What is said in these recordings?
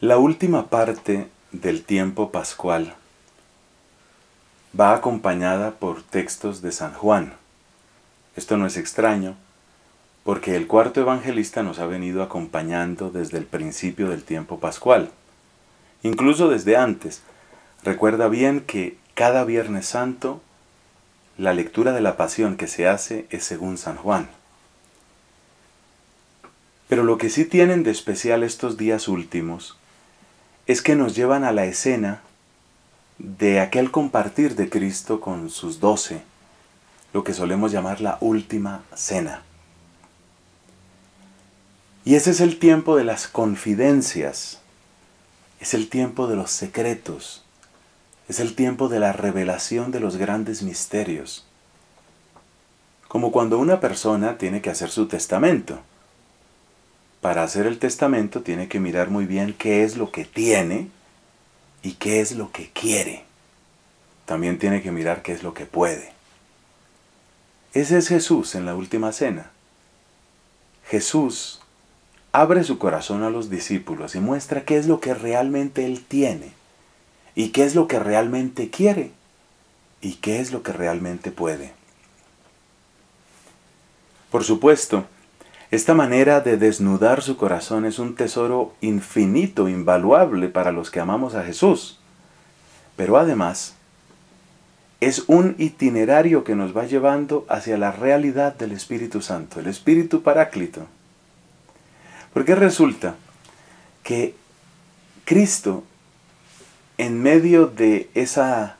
La última parte del tiempo pascual va acompañada por textos de San Juan. Esto no es extraño, porque el cuarto evangelista nos ha venido acompañando desde el principio del tiempo pascual, incluso desde antes. Recuerda bien que cada Viernes Santo la lectura de la pasión que se hace es según San Juan. Pero lo que sí tienen de especial estos días últimos es que nos llevan a la escena de aquel compartir de Cristo con sus doce, lo que solemos llamar la última cena. Y ese es el tiempo de las confidencias, es el tiempo de los secretos, es el tiempo de la revelación de los grandes misterios. Como cuando una persona tiene que hacer su testamento. Para hacer el testamento tiene que mirar muy bien qué es lo que tiene y qué es lo que quiere. También tiene que mirar qué es lo que puede. Ese es Jesús en la última cena. Jesús abre su corazón a los discípulos y muestra qué es lo que realmente Él tiene y qué es lo que realmente quiere y qué es lo que realmente puede. Por supuesto, esta manera de desnudar su corazón es un tesoro infinito, invaluable para los que amamos a Jesús. Pero además, es un itinerario que nos va llevando hacia la realidad del Espíritu Santo, el Espíritu Paráclito. Porque resulta que Cristo, en medio de esa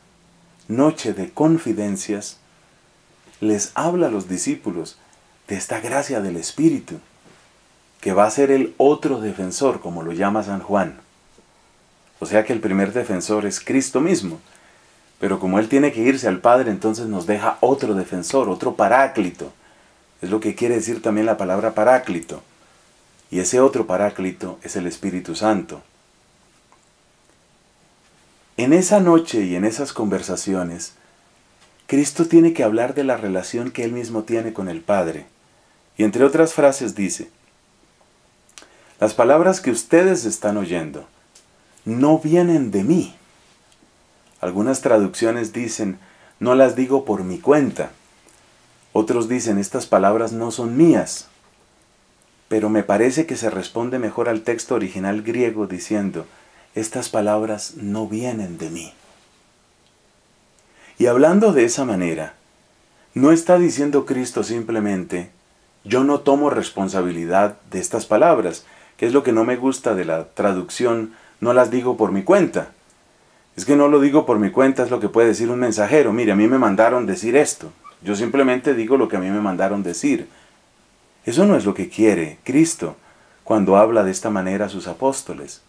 noche de confidencias, les habla a los discípulos de esta gracia del Espíritu, que va a ser el otro defensor, como lo llama San Juan. O sea que el primer defensor es Cristo mismo. Pero como Él tiene que irse al Padre, entonces nos deja otro defensor, otro paráclito. Es lo que quiere decir también la palabra paráclito. Y ese otro paráclito es el Espíritu Santo. En esa noche y en esas conversaciones, Cristo tiene que hablar de la relación que Él mismo tiene con el Padre. Y entre otras frases dice, las palabras que ustedes están oyendo no vienen de mí. Algunas traducciones dicen, no las digo por mi cuenta. Otros dicen, estas palabras no son mías pero me parece que se responde mejor al texto original griego diciendo, estas palabras no vienen de mí. Y hablando de esa manera, no está diciendo Cristo simplemente, yo no tomo responsabilidad de estas palabras, que es lo que no me gusta de la traducción, no las digo por mi cuenta. Es que no lo digo por mi cuenta, es lo que puede decir un mensajero, mire, a mí me mandaron decir esto, yo simplemente digo lo que a mí me mandaron decir. Eso no es lo que quiere Cristo cuando habla de esta manera a sus apóstoles.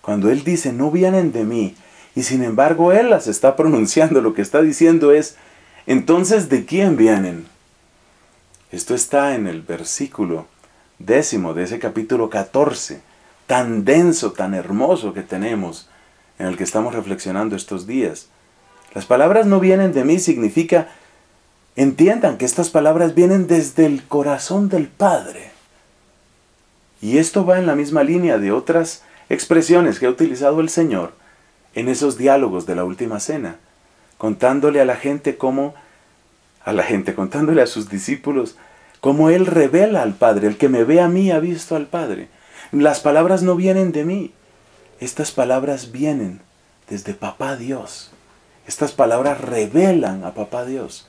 Cuando Él dice, no vienen de mí, y sin embargo Él las está pronunciando, lo que está diciendo es, entonces, ¿de quién vienen? Esto está en el versículo décimo de ese capítulo 14, tan denso, tan hermoso que tenemos, en el que estamos reflexionando estos días. Las palabras no vienen de mí significa Entiendan que estas palabras vienen desde el corazón del Padre. Y esto va en la misma línea de otras expresiones que ha utilizado el Señor en esos diálogos de la última cena, contándole a la gente cómo, a la gente, contándole a sus discípulos, cómo Él revela al Padre, el que me ve a mí ha visto al Padre. Las palabras no vienen de mí, estas palabras vienen desde Papá Dios. Estas palabras revelan a Papá Dios.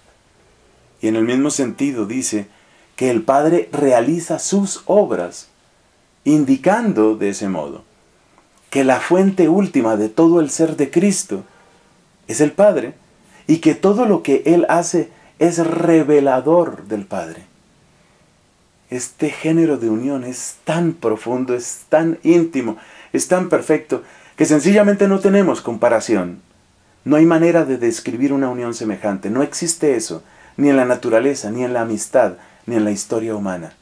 Y en el mismo sentido dice que el Padre realiza sus obras, indicando de ese modo que la fuente última de todo el ser de Cristo es el Padre y que todo lo que Él hace es revelador del Padre. Este género de unión es tan profundo, es tan íntimo, es tan perfecto, que sencillamente no tenemos comparación. No hay manera de describir una unión semejante, no existe eso ni en la naturaleza, ni en la amistad, ni en la historia humana.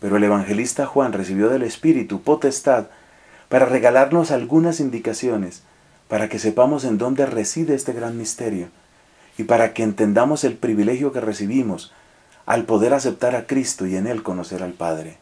Pero el evangelista Juan recibió del Espíritu potestad para regalarnos algunas indicaciones, para que sepamos en dónde reside este gran misterio, y para que entendamos el privilegio que recibimos al poder aceptar a Cristo y en Él conocer al Padre.